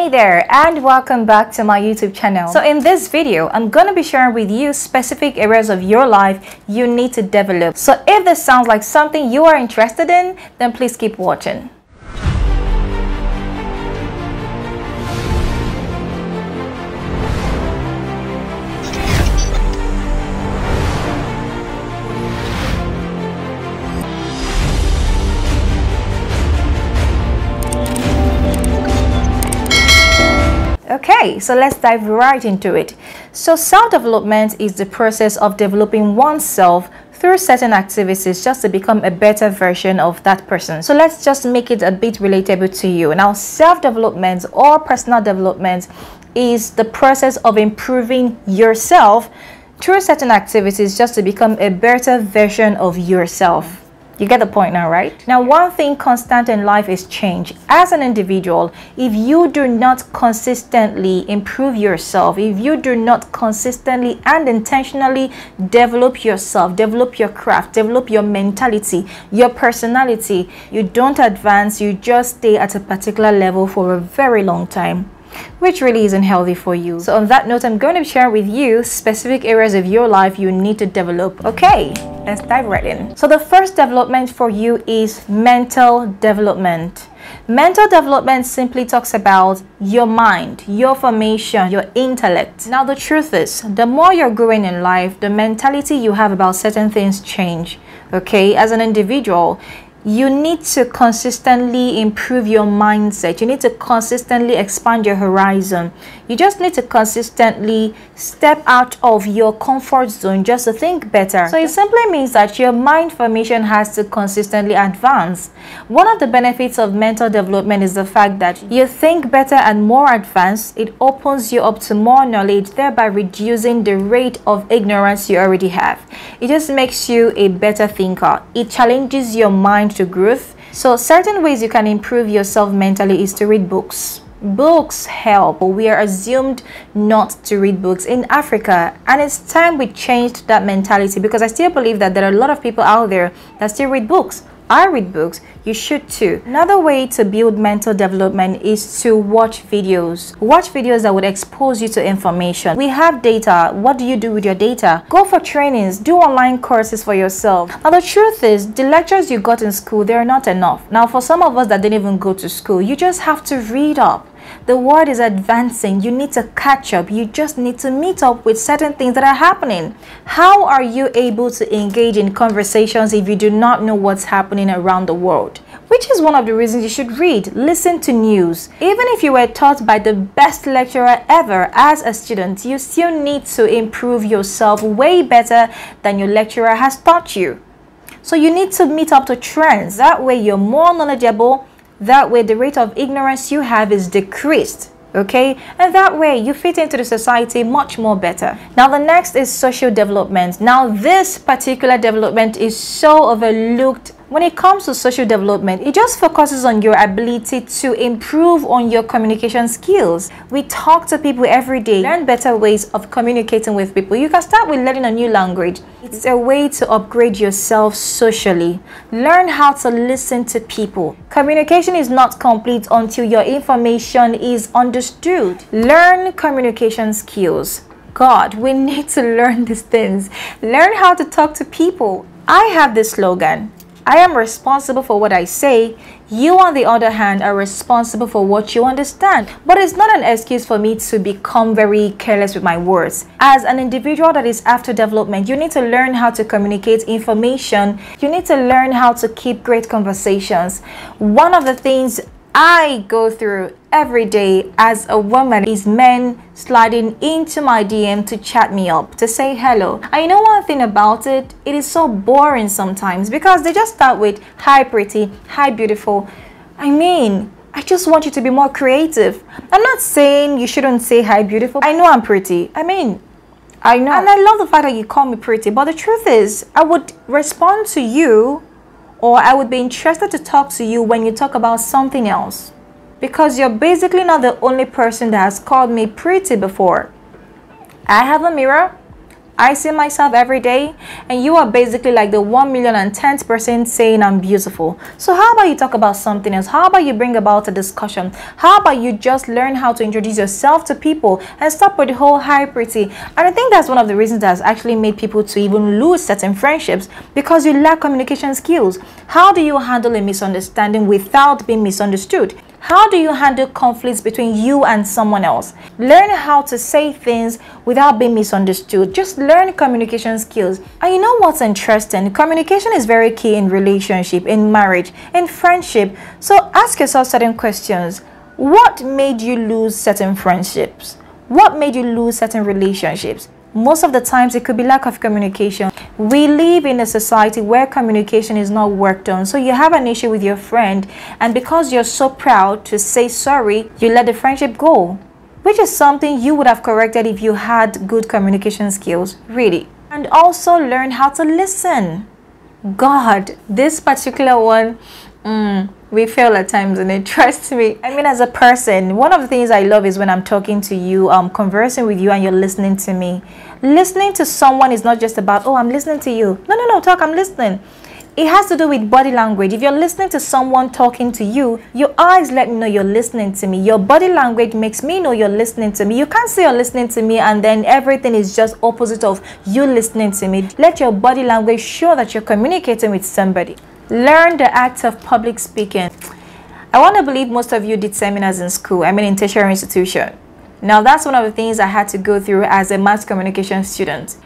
Hey there and welcome back to my YouTube channel. So in this video, I'm to be sharing with you specific areas of your life you need to develop. So if this sounds like something you are interested in, then please keep watching. Okay, so let's dive right into it. So self-development is the process of developing oneself through certain activities just to become a better version of that person. So let's just make it a bit relatable to you. Now, self-development or personal development is the process of improving yourself through certain activities just to become a better version of yourself. You get the point now, right? Now, one thing constant in life is change. As an individual, if you do not consistently improve yourself, if you do not consistently and intentionally develop yourself, develop your craft, develop your mentality, your personality, you don't advance, you just stay at a particular level for a very long time which really isn't healthy for you. So on that note, I'm going to share with you specific areas of your life you need to develop. Okay, let's dive right in. So the first development for you is mental development. Mental development simply talks about your mind, your formation, your intellect. Now, the truth is, the more you're growing in life, the mentality you have about certain things change. Okay, as an individual, you need to consistently improve your mindset. You need to consistently expand your horizon. You just need to consistently step out of your comfort zone just to think better. So it simply means that your mind formation has to consistently advance. One of the benefits of mental development is the fact that you think better and more advanced. It opens you up to more knowledge, thereby reducing the rate of ignorance you already have. It just makes you a better thinker. It challenges your mind to growth. So certain ways you can improve yourself mentally is to read books. Books help. But we are assumed not to read books in Africa and it's time we changed that mentality because I still believe that there are a lot of people out there that still read books. I read books, you should too. Another way to build mental development is to watch videos. Watch videos that would expose you to information. We have data. What do you do with your data? Go for trainings, do online courses for yourself. Now the truth is, the lectures you got in school, they're not enough. Now for some of us that didn't even go to school, you just have to read up. The world is advancing. You need to catch up. You just need to meet up with certain things that are happening. How are you able to engage in conversations if you do not know what's happening around the world? Which is one of the reasons you should read, listen to news. Even if you were taught by the best lecturer ever as a student, you still need to improve yourself way better than your lecturer has taught you. So you need to meet up to trends. That way you're more knowledgeable that way, the rate of ignorance you have is decreased okay? And that way you fit into the society much more better. Now the next is social development. Now this particular development is so overlooked when it comes to social development, it just focuses on your ability to improve on your communication skills. We talk to people every day, learn better ways of communicating with people. You can start with learning a new language. It's a way to upgrade yourself socially. Learn how to listen to people. Communication is not complete until your information is understood. Learn communication skills. God, we need to learn these things. Learn how to talk to people. I have this slogan I am responsible for what I say. You, on the other hand, are responsible for what you understand. But it's not an excuse for me to become very careless with my words. As an individual that is after development, you need to learn how to communicate information. You need to learn how to keep great conversations. One of the things I go through every day as a woman is men sliding into my DM to chat me up, to say hello. I know one thing about it, it is so boring sometimes because they just start with hi pretty, hi beautiful. I mean, I just want you to be more creative. I'm not saying you shouldn't say hi beautiful. I know I'm pretty. I mean, I know. And I love the fact that you call me pretty, but the truth is, I would respond to you or I would be interested to talk to you when you talk about something else. Because you're basically not the only person that has called me pretty before. I have a mirror. I see myself every day, and you are basically like the 1 million and 10th person saying I'm beautiful. So, how about you talk about something else? How about you bring about a discussion? How about you just learn how to introduce yourself to people and stop with the whole hi pretty? And I think that's one of the reasons that has actually made people to even lose certain friendships because you lack communication skills. How do you handle a misunderstanding without being misunderstood? How do you handle conflicts between you and someone else? Learn how to say things without being misunderstood. Just learn communication skills. And you know what's interesting? Communication is very key in relationship, in marriage, in friendship. So ask yourself certain questions. What made you lose certain friendships? What made you lose certain relationships? Most of the times it could be lack of communication. We live in a society where communication is not worked on. So you have an issue with your friend and because you're so proud to say sorry, you let the friendship go. Which is something you would have corrected if you had good communication skills, really. And also learn how to listen. God, this particular one, mm, we fail at times and it trust me i mean as a person one of the things i love is when i'm talking to you um conversing with you and you're listening to me listening to someone is not just about oh i'm listening to you no no no talk i'm listening it has to do with body language. If you're listening to someone talking to you, your eyes let me know you're listening to me. Your body language makes me know you're listening to me. You can't say you're listening to me and then everything is just opposite of you listening to me. Let your body language show that you're communicating with somebody. Learn the act of public speaking. I want to believe most of you did seminars in school, I mean in tertiary institution. Now that's one of the things I had to go through as a mass communication student.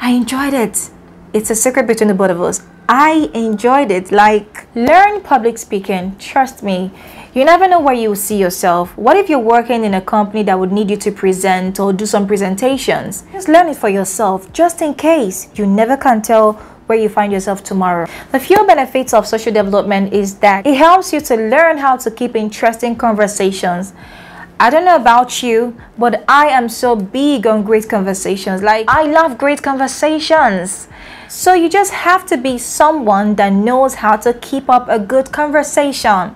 I enjoyed it. It's a secret between the both of us. I enjoyed it. Like, learn public speaking. Trust me. You never know where you will see yourself. What if you're working in a company that would need you to present or do some presentations? Just learn it for yourself, just in case. You never can tell where you find yourself tomorrow. The few benefits of social development is that it helps you to learn how to keep interesting conversations. I don't know about you, but I am so big on great conversations. Like, I love great conversations. So, you just have to be someone that knows how to keep up a good conversation.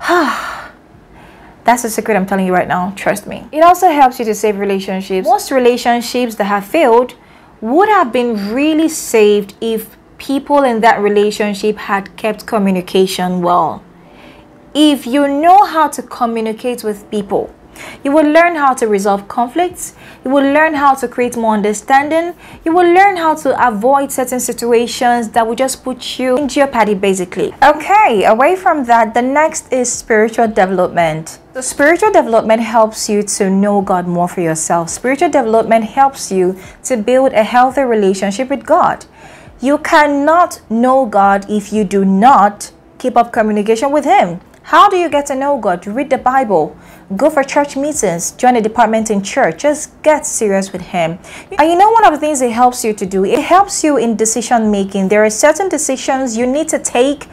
That's the secret I'm telling you right now. Trust me. It also helps you to save relationships. Most relationships that have failed would have been really saved if people in that relationship had kept communication well. If you know how to communicate with people, you will learn how to resolve conflicts. You will learn how to create more understanding. You will learn how to avoid certain situations that will just put you in jeopardy, basically. Okay, away from that, the next is spiritual development. So, spiritual development helps you to know God more for yourself. Spiritual development helps you to build a healthy relationship with God. You cannot know God if you do not keep up communication with Him. How do you get to know God? Read the Bible, go for church meetings, join a department in church, just get serious with Him. And you know, one of the things it helps you to do, it helps you in decision making. There are certain decisions you need to take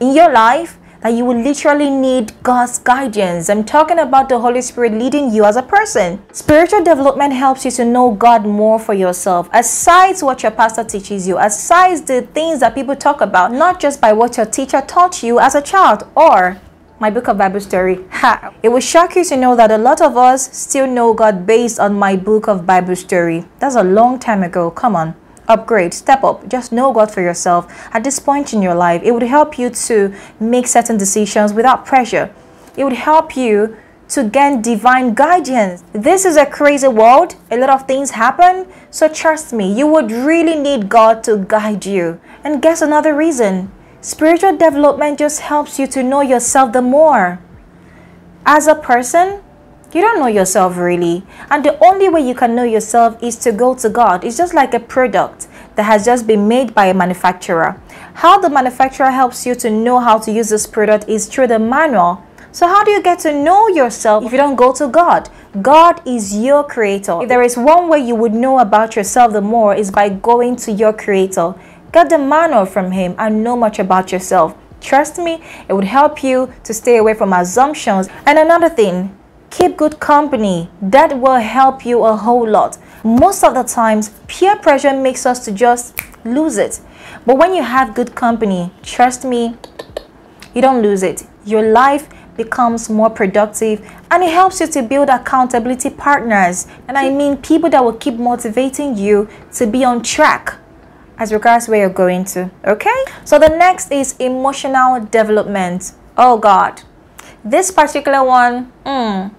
in your life that you will literally need God's guidance. I'm talking about the Holy Spirit leading you as a person. Spiritual development helps you to know God more for yourself, aside what your pastor teaches you, aside the things that people talk about, not just by what your teacher taught you as a child or my book of Bible story. Ha! It will shock you to know that a lot of us still know God based on my book of Bible story. That's a long time ago. Come on upgrade, step up, just know God for yourself at this point in your life. It would help you to make certain decisions without pressure. It would help you to gain divine guidance. This is a crazy world. A lot of things happen. So trust me, you would really need God to guide you. And guess another reason? Spiritual development just helps you to know yourself the more. As a person, you don't know yourself really. And the only way you can know yourself is to go to God. It's just like a product that has just been made by a manufacturer. How the manufacturer helps you to know how to use this product is through the manual. So how do you get to know yourself if you don't go to God? God is your creator. If there is one way you would know about yourself the more is by going to your creator. Get the manual from him and know much about yourself. Trust me, it would help you to stay away from assumptions. And another thing, keep good company that will help you a whole lot most of the times peer pressure makes us to just lose it but when you have good company trust me you don't lose it your life becomes more productive and it helps you to build accountability partners. And I mean people that will keep motivating you to be on track as regards where you're going to. Okay? So the next is emotional development. Oh God. This particular one, mm,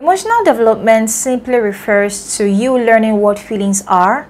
Emotional development simply refers to you learning what feelings are,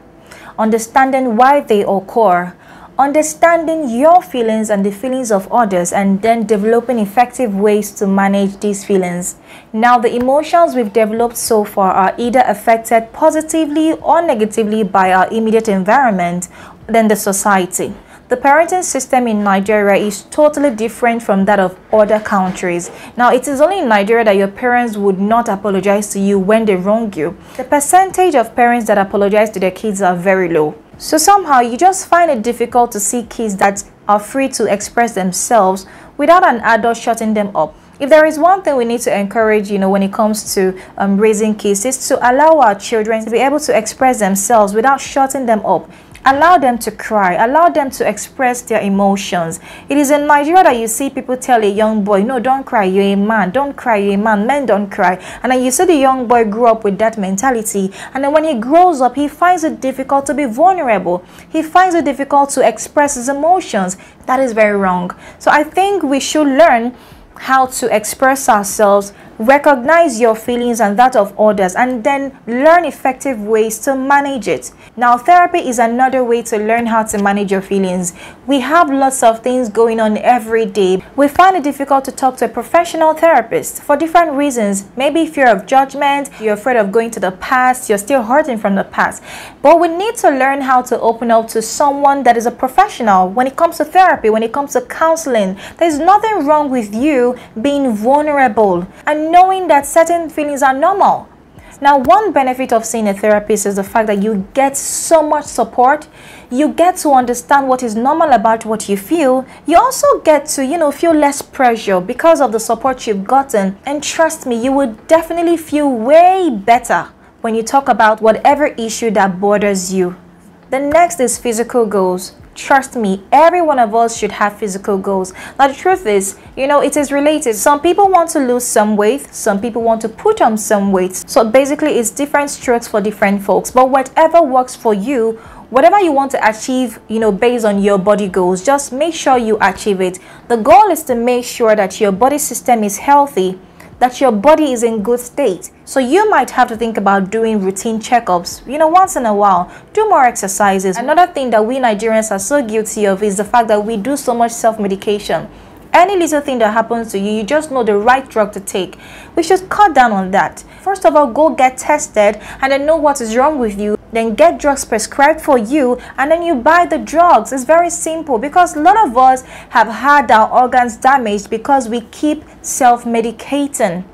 understanding why they occur, understanding your feelings and the feelings of others, and then developing effective ways to manage these feelings. Now, the emotions we've developed so far are either affected positively or negatively by our immediate environment, then the society. The parenting system in Nigeria is totally different from that of other countries. Now, it is only in Nigeria that your parents would not apologize to you when they wrong you. The percentage of parents that apologize to their kids are very low. So somehow you just find it difficult to see kids that are free to express themselves without an adult shutting them up. If there is one thing we need to encourage, you know, when it comes to um, raising kids, is to allow our children to be able to express themselves without shutting them up. Allow them to cry. Allow them to express their emotions. It is in Nigeria that you see people tell a young boy, no, don't cry, you're a man. Don't cry, you're a man. Men don't cry. And then you see the young boy grow up with that mentality. And then when he grows up, he finds it difficult to be vulnerable. He finds it difficult to express his emotions. That is very wrong. So I think we should learn how to express ourselves recognize your feelings and that of others and then learn effective ways to manage it. Now therapy is another way to learn how to manage your feelings. We have lots of things going on every day. We find it difficult to talk to a professional therapist for different reasons. Maybe fear of judgment you're afraid of going to the past you're still hurting from the past. But we need to learn how to open up to someone that is a professional when it comes to therapy when it comes to counseling. There's nothing wrong with you being vulnerable knowing that certain feelings are normal. Now, one benefit of seeing a therapist is the fact that you get so much support. You get to understand what is normal about what you feel. You also get to, you know, feel less pressure because of the support you've gotten. And trust me, you will definitely feel way better when you talk about whatever issue that bothers you. The next is physical goals. Trust me, every one of us should have physical goals. Now, the truth is, you know, it is related. Some people want to lose some weight, some people want to put on some weight. So basically, it's different strokes for different folks. But whatever works for you, whatever you want to achieve, you know, based on your body goals, just make sure you achieve it. The goal is to make sure that your body system is healthy that your body is in good state. So you might have to think about doing routine checkups, you know, once in a while. Do more exercises. Another thing that we Nigerians are so guilty of is the fact that we do so much self-medication. Any little thing that happens to you, you just know the right drug to take. We should cut down on that. First of all, go get tested and then know what is wrong with you. Then get drugs prescribed for you and then you buy the drugs. It's very simple because a lot of us have had our organs damaged because we keep self-medicating.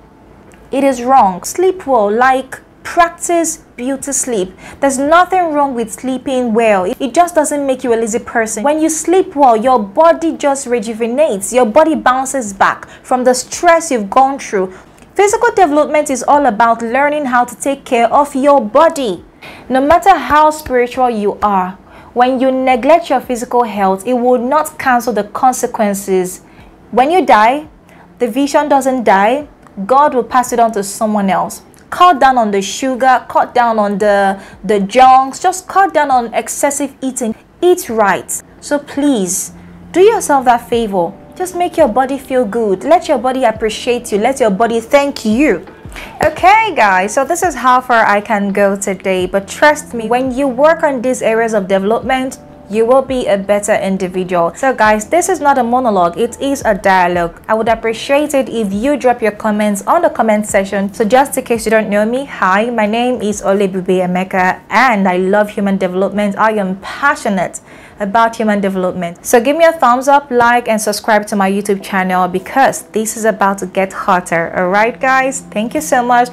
It is wrong. Sleep well, like practice beauty sleep. There's nothing wrong with sleeping well. It just doesn't make you a lazy person. When you sleep well, your body just rejuvenates. Your body bounces back from the stress you've gone through. Physical development is all about learning how to take care of your body. No matter how spiritual you are, when you neglect your physical health, it will not cancel the consequences. When you die, the vision doesn't die, God will pass it on to someone else cut down on the sugar, cut down on the, the junks, just cut down on excessive eating. Eat right. So please, do yourself that favor. Just make your body feel good. Let your body appreciate you. Let your body thank you. Okay guys, so this is how far I can go today. But trust me, when you work on these areas of development, you will be a better individual. So guys, this is not a monologue, it is a dialogue. I would appreciate it if you drop your comments on the comment section. So just in case you don't know me, hi, my name is Oluebube Emeka and I love human development. I am passionate about human development. So give me a thumbs up, like, and subscribe to my YouTube channel because this is about to get hotter. Alright guys, thank you so much.